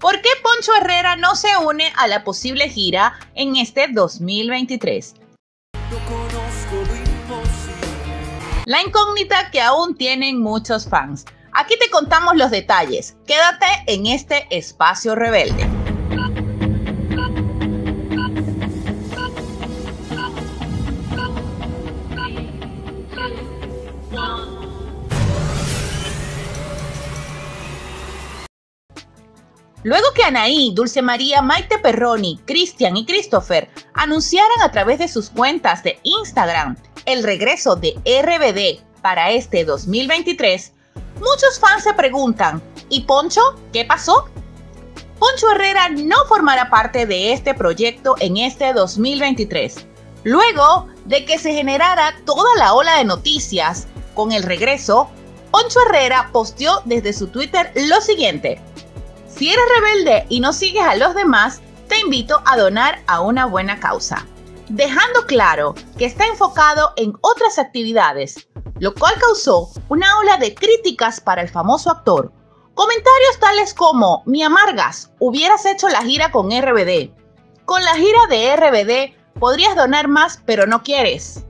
¿Por qué Poncho Herrera no se une a la posible gira en este 2023? La incógnita que aún tienen muchos fans. Aquí te contamos los detalles. Quédate en este espacio rebelde. Luego que Anaí, Dulce María, Maite Perroni, Cristian y Christopher anunciaran a través de sus cuentas de Instagram el regreso de RBD para este 2023, muchos fans se preguntan, ¿y Poncho? ¿Qué pasó? Poncho Herrera no formará parte de este proyecto en este 2023. Luego de que se generara toda la ola de noticias con el regreso, Poncho Herrera posteó desde su Twitter lo siguiente. Si eres rebelde y no sigues a los demás, te invito a donar a una buena causa. Dejando claro que está enfocado en otras actividades, lo cual causó una ola de críticas para el famoso actor. Comentarios tales como, mi amargas, hubieras hecho la gira con RBD. Con la gira de RBD podrías donar más, pero no quieres.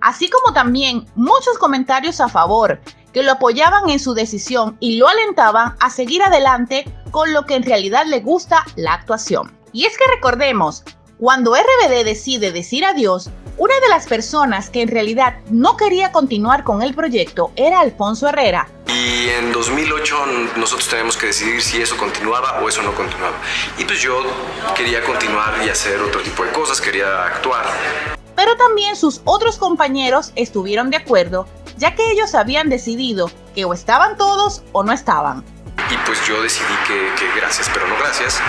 Así como también muchos comentarios a favor, que lo apoyaban en su decisión y lo alentaban a seguir adelante con lo que en realidad le gusta la actuación. Y es que recordemos, cuando RBD decide decir adiós, una de las personas que en realidad no quería continuar con el proyecto era Alfonso Herrera. Y en 2008 nosotros tenemos que decidir si eso continuaba o eso no continuaba. Y pues yo quería continuar y hacer otro tipo de cosas, quería actuar. Pero también sus otros compañeros estuvieron de acuerdo ya que ellos habían decidido que o estaban todos o no estaban. Y pues yo decidí que, gracias, pero no gracias.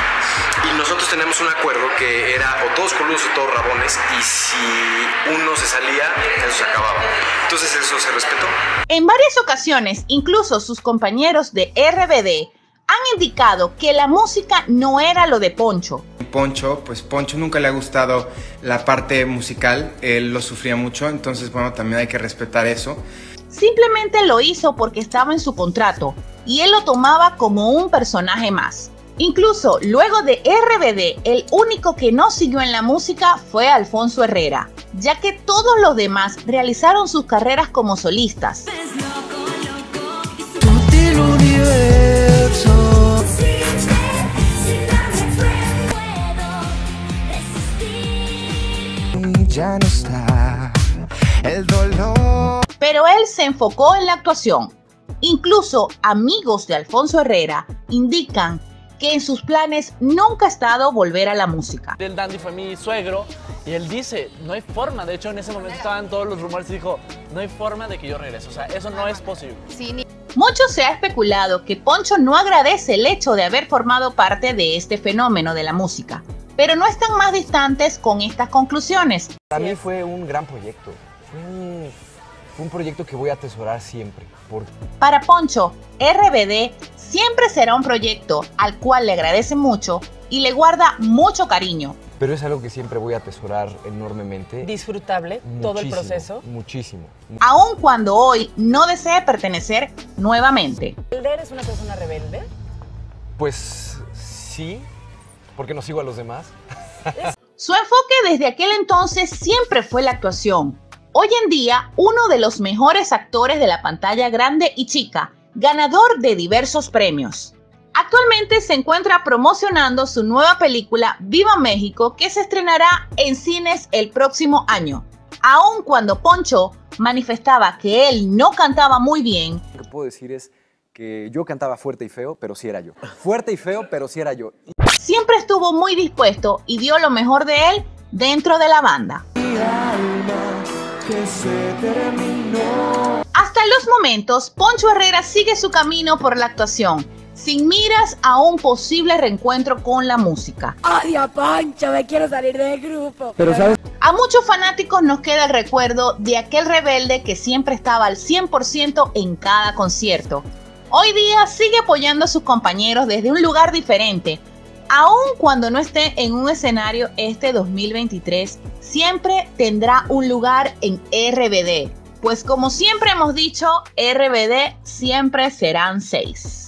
Y nosotros tenemos un acuerdo que era o todos coludos o todos rabones, y si uno se salía, eso se acababa. Entonces eso se respetó. En varias ocasiones, incluso sus compañeros de RBD han indicado que la música no era lo de Poncho. Poncho, pues Poncho nunca le ha gustado la parte musical, él lo sufría mucho, entonces bueno, también hay que respetar eso. Simplemente lo hizo porque estaba en su contrato y él lo tomaba como un personaje más. Incluso luego de RBD, el único que no siguió en la música fue Alfonso Herrera, ya que todos los demás realizaron sus carreras como solistas. Pero él se enfocó en la actuación. Incluso amigos de Alfonso Herrera indican que en sus planes nunca ha estado volver a la música. El Dandy fue mi suegro y él dice, no hay forma, de hecho en ese momento estaban todos los rumores y dijo, no hay forma de que yo regrese, o sea, eso no es posible. Mucho se ha especulado que Poncho no agradece el hecho de haber formado parte de este fenómeno de la música, pero no están más distantes con estas conclusiones. Para mí fue un gran proyecto, fue un, proyecto que voy a atesorar siempre. Para Poncho, RBD siempre será un proyecto al cual le agradece mucho y le guarda mucho cariño. Pero es algo que siempre voy a atesorar enormemente. Disfrutable todo el proceso. Muchísimo. Aun cuando hoy no desee pertenecer nuevamente. ¿Eres una persona rebelde? Pues sí, porque no sigo a los demás. Su enfoque desde aquel entonces siempre fue la actuación. Hoy en día, uno de los mejores actores de la pantalla grande y chica, ganador de diversos premios. Actualmente se encuentra promocionando su nueva película Viva México que se estrenará en cines el próximo año. Aun cuando Poncho manifestaba que él no cantaba muy bien, lo que puedo decir es que yo cantaba fuerte y feo, pero sí era yo. Fuerte y feo, pero sí era yo siempre estuvo muy dispuesto y dio lo mejor de él dentro de la banda. Hasta los momentos, Poncho Herrera sigue su camino por la actuación, sin miras a un posible reencuentro con la música. ¡Adiós, Poncho! Me quiero salir del grupo. Pero ¿sabes? A muchos fanáticos nos queda el recuerdo de aquel rebelde que siempre estaba al 100% en cada concierto. Hoy día sigue apoyando a sus compañeros desde un lugar diferente, Aun cuando no esté en un escenario este 2023, siempre tendrá un lugar en RBD. Pues como siempre hemos dicho, RBD siempre serán seis.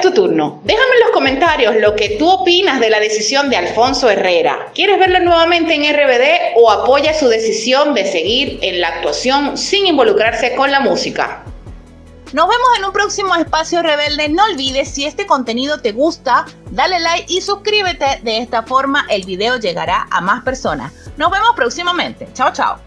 tu turno. Déjame en los comentarios lo que tú opinas de la decisión de Alfonso Herrera. ¿Quieres verlo nuevamente en RBD o apoya su decisión de seguir en la actuación sin involucrarse con la música? Nos vemos en un próximo espacio rebelde. No olvides, si este contenido te gusta, dale like y suscríbete. De esta forma el video llegará a más personas. Nos vemos próximamente. Chao, chao.